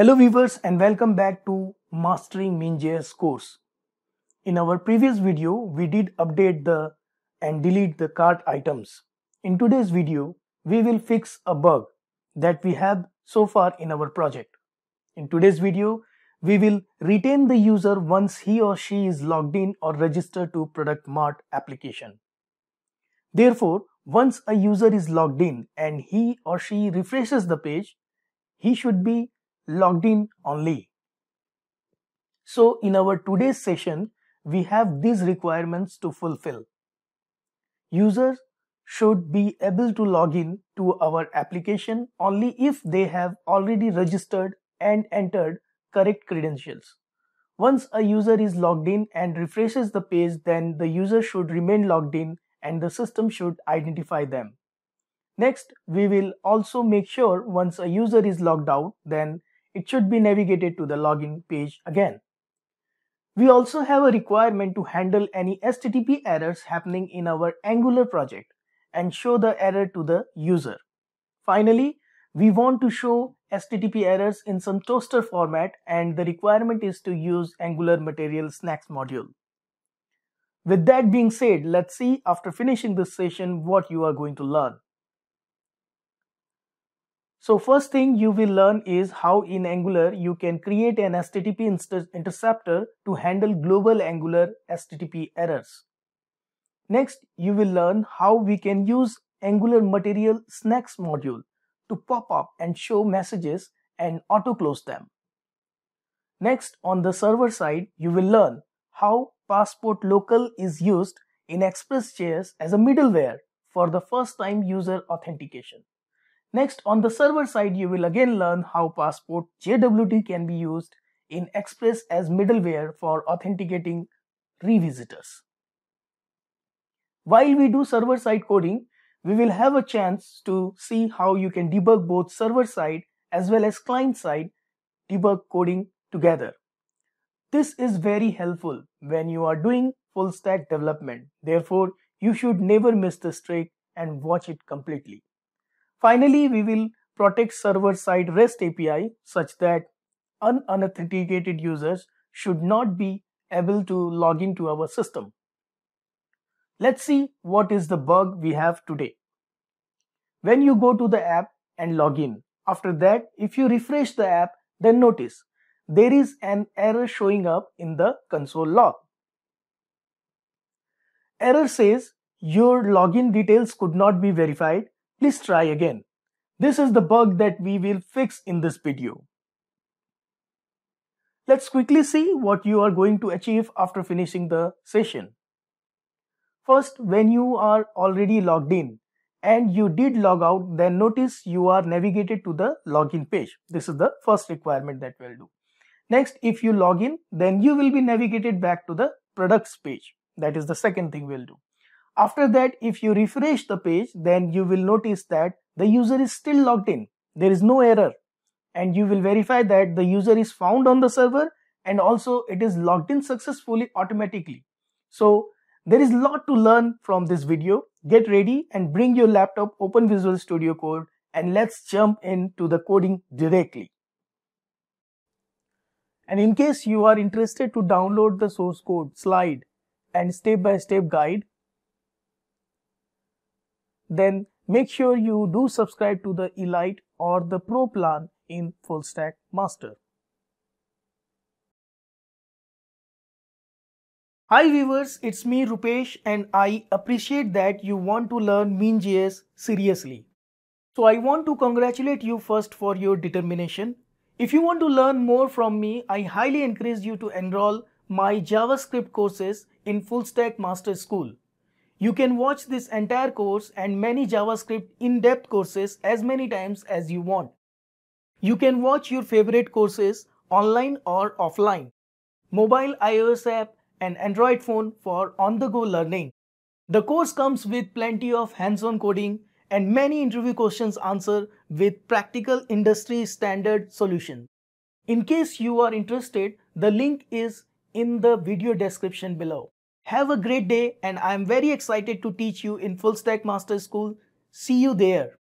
Hello viewers and welcome back to Mastering MEAN.js course. In our previous video, we did update the and delete the cart items. In today's video, we will fix a bug that we have so far in our project. In today's video, we will retain the user once he or she is logged in or registered to Product Mart application. Therefore, once a user is logged in and he or she refreshes the page, he should be logged in only. So in our today's session, we have these requirements to fulfill. Users should be able to log in to our application only if they have already registered and entered correct credentials. Once a user is logged in and refreshes the page, then the user should remain logged in and the system should identify them. Next, we will also make sure once a user is logged out, then it should be navigated to the login page again. We also have a requirement to handle any HTTP errors happening in our Angular project and show the error to the user. Finally, we want to show HTTP errors in some toaster format and the requirement is to use Angular Material Snacks module. With that being said, let's see after finishing this session what you are going to learn. So first thing you will learn is how in Angular you can create an HTTP interceptor to handle global Angular HTTP errors. Next, you will learn how we can use Angular Material Snacks module to pop up and show messages and auto close them. Next, on the server side, you will learn how Passport Local is used in Express.js as a middleware for the first time user authentication. Next, on the server side, you will again learn how Passport JWT can be used in Express as middleware for authenticating revisitors. While we do server-side coding, we will have a chance to see how you can debug both server-side as well as client-side debug coding together. This is very helpful when you are doing full stack development. Therefore, you should never miss this trick and watch it completely. Finally, we will protect server-side REST API such that unauthenticated users should not be able to log into our system. Let's see what is the bug we have today. When you go to the app and log in, after that, if you refresh the app, then notice there is an error showing up in the console log. Error says your login details could not be verified Please try again. This is the bug that we will fix in this video. Let's quickly see what you are going to achieve after finishing the session. First, when you are already logged in and you did log out, then notice you are navigated to the login page. This is the first requirement that we'll do. Next, if you log in, then you will be navigated back to the products page. That is the second thing we'll do. After that, if you refresh the page, then you will notice that the user is still logged in. There is no error. And you will verify that the user is found on the server and also it is logged in successfully automatically. So there is a lot to learn from this video. Get ready and bring your laptop, open Visual Studio Code and let's jump into the coding directly. And in case you are interested to download the source code, slide and step-by-step -step guide, then make sure you do subscribe to the Elite or the Pro plan in Full Stack Master. Hi viewers, it's me Rupesh and I appreciate that you want to learn MEAN.js seriously. So I want to congratulate you first for your determination. If you want to learn more from me, I highly encourage you to enroll my JavaScript courses in Full Stack Master School. You can watch this entire course and many JavaScript in-depth courses as many times as you want. You can watch your favorite courses online or offline. Mobile iOS app and Android phone for on-the-go learning. The course comes with plenty of hands-on coding and many interview questions answered with practical industry standard solutions. In case you are interested, the link is in the video description below. Have a great day and I am very excited to teach you in Full Stack Master School. See you there.